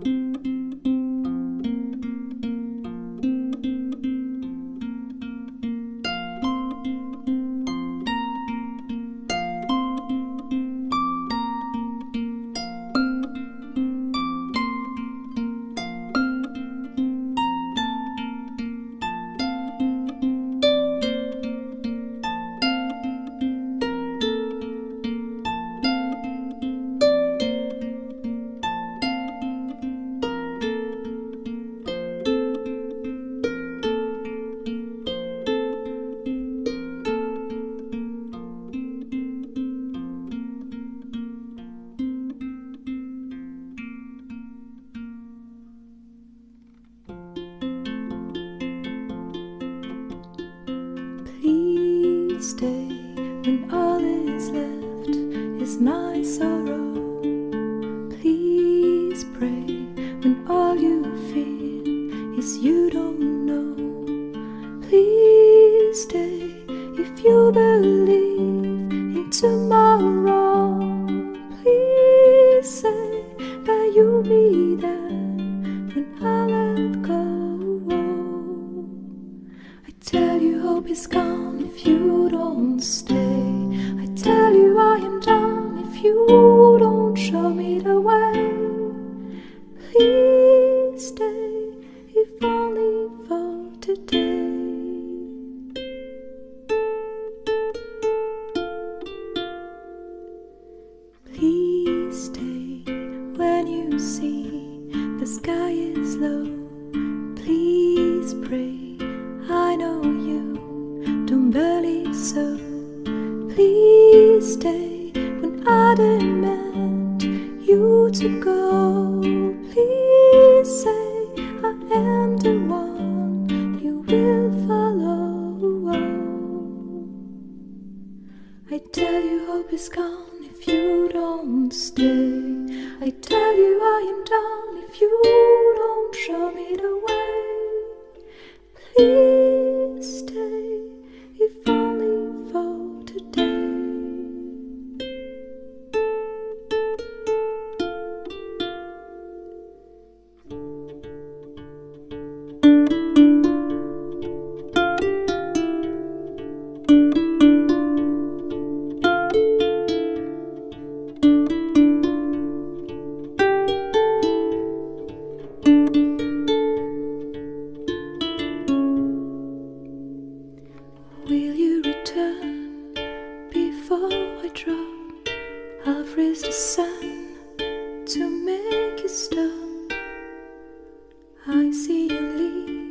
Please stay when all is left is my sorrow. Please pray when all you feel is you don't know. Please stay if you hope is gone if you don't stay. I tell you I am done if you don't show me the way. Please stay if only for today. Please stay when you see the sky is low. Please pray. Please stay when I demand you to go. Please say I am the one you will follow. I tell you hope is gone if you don't stay. I tell you I am done if you don't show me the way. Please I'll freeze the sun to make you stop. I see you leave